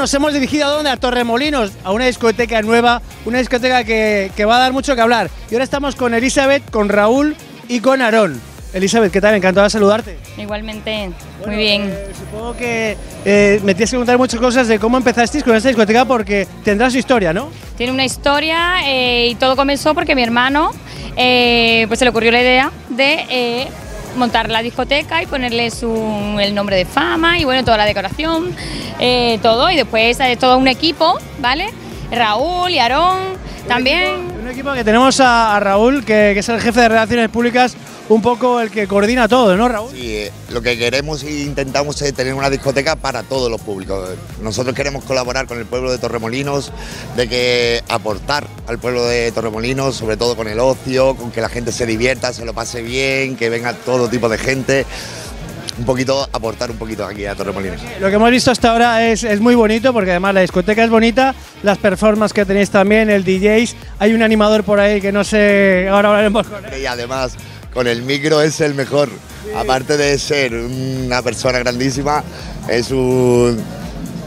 nos hemos dirigido a dónde? A Torremolinos, a una discoteca nueva, una discoteca que, que va a dar mucho que hablar. Y ahora estamos con Elizabeth, con Raúl y con Aarón. Elizabeth, ¿qué tal? Encantado de saludarte. Igualmente, Bueno, muy bien. eh, supongo que eh, me tienes que contar muchas cosas de cómo empezasteis con esta discoteca porque tendrá su historia, ¿no? Tiene una historia eh, y todo comenzó porque mi hermano pues se le ocurrió la idea de montar la discoteca y ponerle su, el nombre de fama y bueno, toda la decoración, eh, todo. Y después es todo un equipo, ¿vale? Raúl y Aarón también. Un equipo que tenemos a, a Raúl, que, que es el jefe de relaciones públicas, un poco el que coordina todo, ¿no, Raúl? Sí, eh, lo que queremos e intentamos es tener una discoteca para todos los públicos. Nosotros queremos colaborar con el pueblo de Torremolinos, de que aportar al pueblo de Torremolinos, sobre todo con el ocio, con que la gente se divierta, se lo pase bien, que venga todo tipo de gente. Un poquito, aportar un poquito aquí a Torremolinos. Lo que hemos visto hasta ahora es, es muy bonito porque además la discoteca es bonita, las performances que tenéis también, el DJs, hay un animador por ahí que no sé, ahora hablaremos con él. Y además, con el micro es el mejor. Aparte de ser una persona grandísima, es un,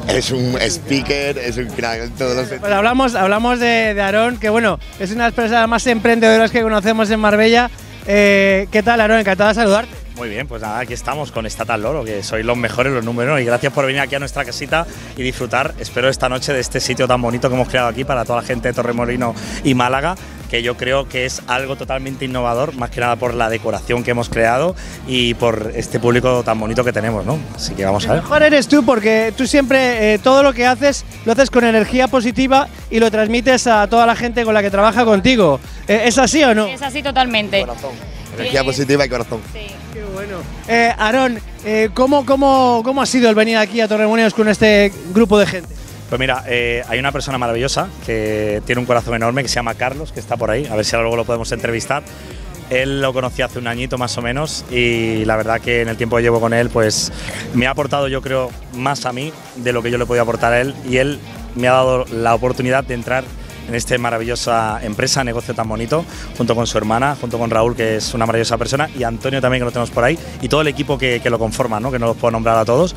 es un speaker, es un crack en todos los Pues hablamos, hablamos de, de Aarón, que bueno, es una de las personas más emprendedoras que conocemos en Marbella. Eh, ¿Qué tal, Aarón? Encantado de saludarte. Muy bien, pues nada, aquí estamos con Estatal Loro, que sois los mejores, los números, y gracias por venir aquí a nuestra casita y disfrutar, espero, esta noche de este sitio tan bonito que hemos creado aquí para toda la gente de Torremolino y Málaga, que yo creo que es algo totalmente innovador, más que nada por la decoración que hemos creado y por este público tan bonito que tenemos, ¿no? Así que vamos a ver. mejor eres tú porque tú siempre eh, todo lo que haces lo haces con energía positiva y lo transmites a toda la gente con la que trabaja contigo. Eh, ¿Es así o no? Es así totalmente. Corazón. Energía positiva y corazón. Sí. Qué bueno. Eh, Aarón, eh, ¿cómo, cómo, ¿cómo ha sido el venir aquí a Torremolinos con este grupo de gente? Pues mira, eh, hay una persona maravillosa que tiene un corazón enorme que se llama Carlos, que está por ahí, a ver si ahora luego lo podemos entrevistar. Él lo conocí hace un añito más o menos y la verdad que en el tiempo que llevo con él pues me ha aportado yo creo más a mí de lo que yo le podía aportar a él y él me ha dado la oportunidad de entrar en esta maravillosa empresa, negocio tan bonito, junto con su hermana, junto con Raúl, que es una maravillosa persona, y Antonio también, que lo tenemos por ahí, y todo el equipo que, que lo conforma, ¿no? que no los puedo nombrar a todos.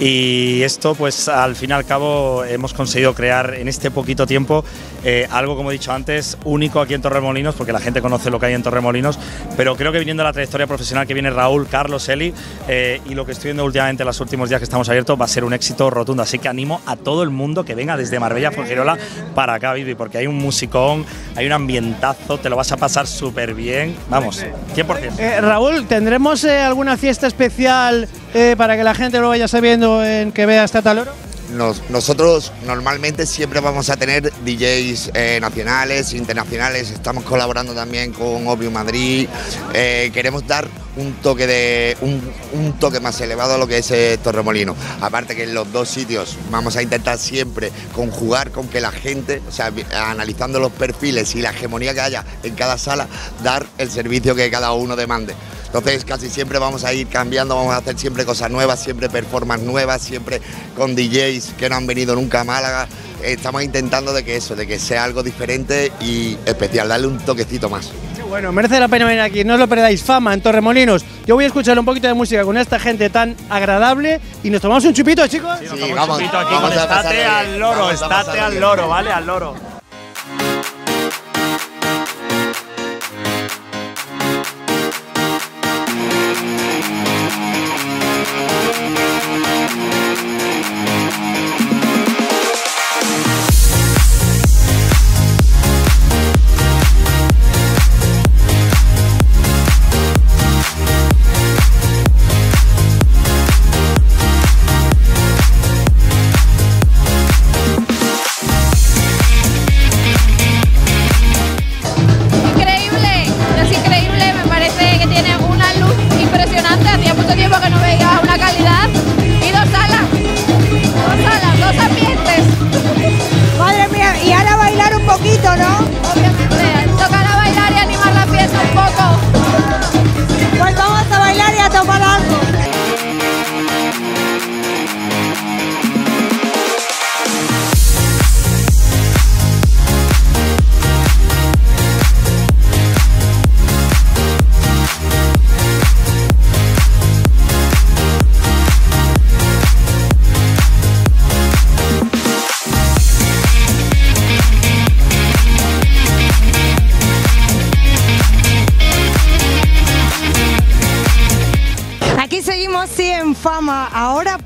Y esto, pues al fin y al cabo, hemos conseguido crear en este poquito tiempo eh, algo, como he dicho antes, único aquí en Torremolinos, porque la gente conoce lo que hay en Torremolinos, pero creo que viniendo la trayectoria profesional que viene Raúl, Carlos, Eli, eh, y lo que estoy viendo últimamente en los últimos días que estamos abiertos, va a ser un éxito rotundo. Así que animo a todo el mundo que venga desde Marbella, Fuengirola, para acá, Vivi, porque hay un musicón, hay un ambientazo, te lo vas a pasar súper bien. Vamos, 100%. Eh, Raúl, ¿tendremos eh, alguna fiesta especial para que la gente lo vaya sabiendo en que vea esta taloro? Nos- nosotros normalmente siempre vamos a tener DJs eh, nacionales, internacionales, estamos colaborando también con Obvio Madrid, eh, queremos dar un toque de un, toque más elevado a lo que es eh, Torremolino. Aparte que en los dos sitios vamos a intentar siempre conjugar con que la gente, o sea, analizando los perfiles y la hegemonía que haya en cada sala, dar el servicio que cada uno demande. Entonces casi siempre vamos a ir cambiando, vamos a hacer siempre cosas nuevas, siempre performances nuevas, siempre con DJs que no han venido nunca a Málaga. Eh, Estamos intentando de que eso, de que sea algo diferente y especial, darle un toquecito más. Bueno, merece la pena venir aquí, no os lo perdáis, fama en Torremolinos. Yo voy a escuchar un poquito de música con esta gente tan agradable y nos tomamos un chupito, chicos. Sí, Sí, nos vamos, un chupito aquí vamos con estate al loro, vamos estate al loro, ¿vale? Al loro.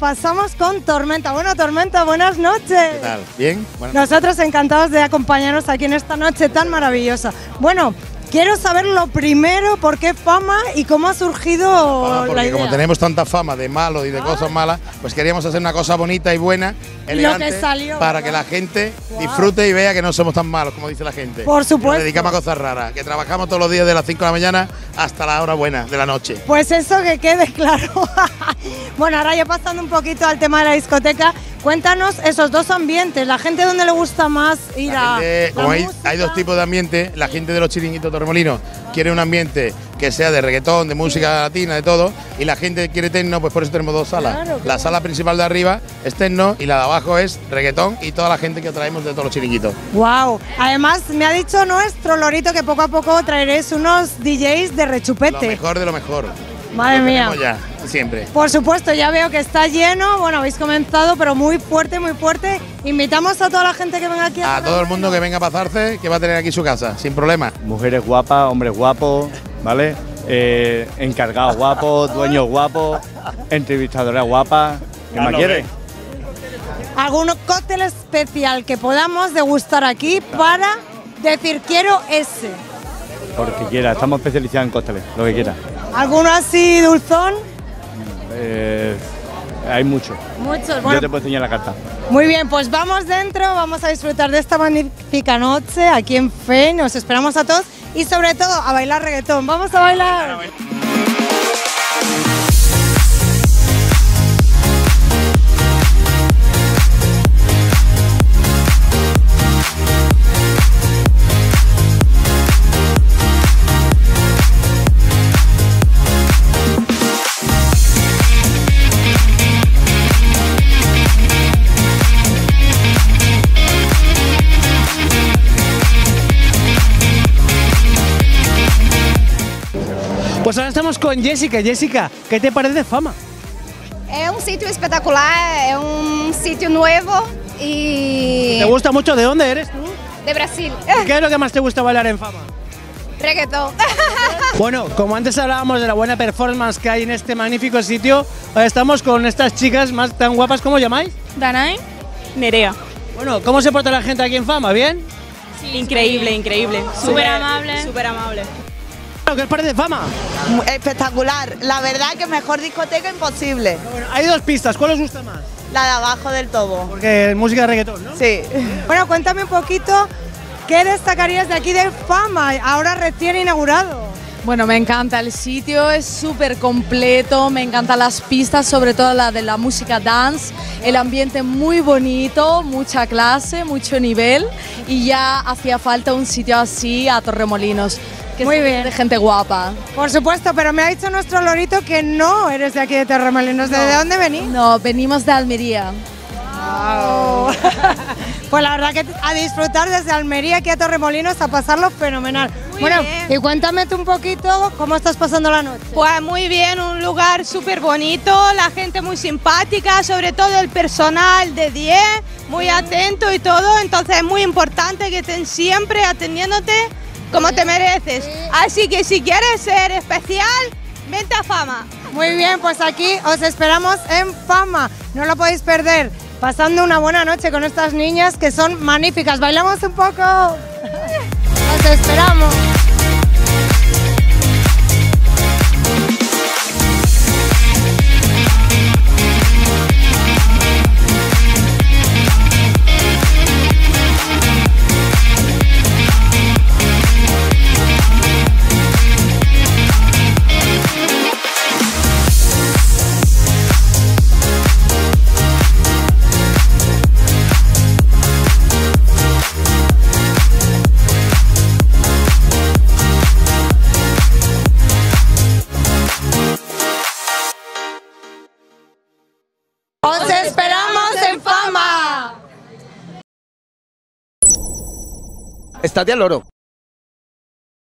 Pasamos con Tormenta. Bueno, Tormenta, buenas noches. ¿Qué tal? ¿Bien? Bueno, Nosotros encantados de acompañarnos aquí en esta noche tan maravillosa. Bueno, quiero saber lo primero, por qué fama y cómo ha surgido la porque idea. como tenemos tanta fama de malo y de cosas malas, pues queríamos hacer una cosa bonita y buena, que elegante, salió, para ¿verdad? que la gente disfrute y vea que no somos tan malos como dice la gente. Por Que supuesto. Nos dedicamos a cosas raras, que trabajamos todos los días de las 5 de la mañana hasta la hora buena de la noche. Pues eso que quede claro. bueno, ahora ya pasando un poquito al tema de la discoteca, cuéntanos esos dos ambientes, la gente donde le gusta más ir La a la como hay, música. hay dos tipos de ambiente, la gente de los chiringuitos Torremolinos quiere un ambiente que sea de reggaetón, de música latina, de todo, y la gente que quiere tecno, pues por eso tenemos dos salas. Claro, la sala principal de arriba es tecno y la de abajo es reggaetón y toda la gente que traemos de todos los chiringuitos. Wow. Además, me ha dicho nuestro Lorito que poco a poco traeréis unos DJs de Lo rechupete. mejor de lo mejor. Madre mía. ya, siempre. Por supuesto, ya veo que está lleno. Bueno, habéis comenzado, pero muy fuerte, muy fuerte. Invitamos a toda la gente que venga aquí A todo el mundo que venga a pasarse, que va a tener aquí su casa, sin problema. Mujeres guapas, hombres guapos, ¿vale? Eh, encargados guapos, dueños guapos, entrevistadoras guapas. ¿Qué más quieres? algún cóctel especial que podamos degustar aquí para decir quiero ese. Porque quiera, estamos especializados en cócteles, lo que quiera. ¿Alguno así dulzón? Eh, hay mucho. Muchos. Yo Bueno, te puedo enseñar la carta. muy bien, pues vamos dentro, vamos a disfrutar de esta magnífica noche aquí en FEN. Os esperamos a todos y sobre todo a bailar reggaetón. Vamos a bailar. Pues ahora estamos con Jessica. Jessica, ¿qué te parece fama? É um sítio espetacular, é um sítio novo e ¿Te gusta mucho? ¿De dónde eres tú? de Brasil. ¿Qué es lo que más te gusta bailar en fama? Reggaeton. Bueno, como antes hablábamos de la buena performance que hay en este magnífico sitio, ahora estamos con estas chicas más tan guapas, ¿cómo llamáis? Danai, Nerea. Bueno, ¿cómo se porta la gente aquí en fama? ¿Bien? increíble, increíble. Súper amable. Súper amable. ¿Qué os parece fama? Espectacular. La verdad que mejor discoteca imposible. Bueno, hay dos pistas, ¿cuál os gusta más? La de abajo del todo. Porque es música de reggaetón, ¿no? Sí. Bueno, cuéntame un poquito qué destacarías de aquí de fama, ahora recién inaugurado. Bueno, me encanta el sitio, es súper completo, me encantan las pistas, sobre todo la de la música dance, el ambiente muy bonito, mucha clase, mucho nivel y ya hacía falta un sitio así a Torremolinos, que Muy es bien. de gente guapa. Por supuesto, pero me ha dicho nuestro Lorito que no eres de aquí de Terremolinos. ¿De dónde venís? No, venimos de Almería. Pues la verdad que a disfrutar desde Almería aquí a Torremolinos a pasarlo fenomenal. Muy bueno, bien. y cuéntame tú un poquito cómo estás pasando la noche. Pues muy bien, un lugar súper bonito, la gente muy simpática, sobre todo el personal de 10, muy atento y todo, entonces es muy importante que estén siempre atendiéndote como te mereces. Así que si quieres ser especial, vente a fama. Muy bien, pues aquí os esperamos en Fama. No lo podéis perder. Pasando una buena noche con estas niñas que son magníficas. ¿Bailamos un poco? Os esperamos. Fama. Estate al loro.